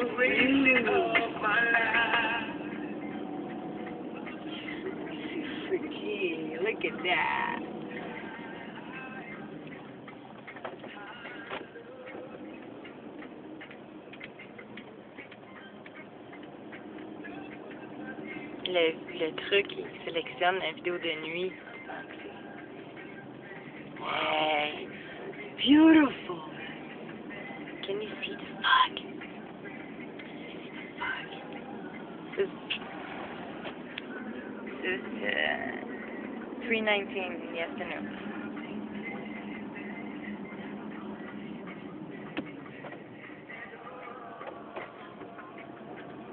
Le, le truc, il sélectionne la vidéo de nuit. Hey, beautiful. Can you see the fog? Is, is uh, 319 in the afternoon.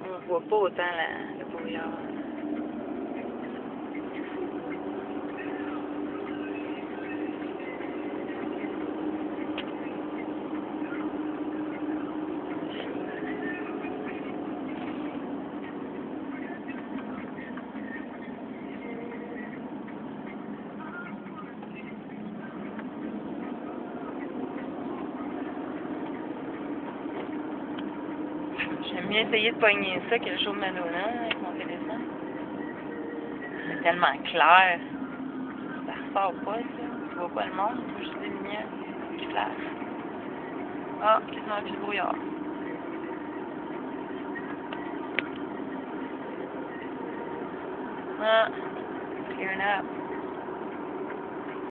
On voit pas autant la, brouillard. J'aime mieux essayer de pogner ça que le show de Madonna avec mon téléphone. C'est tellement clair. Ça ressort pas, ça. Tu vois pas le monde, tu vois juste des lumières qui flashent. Ah, quasiment plus de brouillard. Ah, clearing up.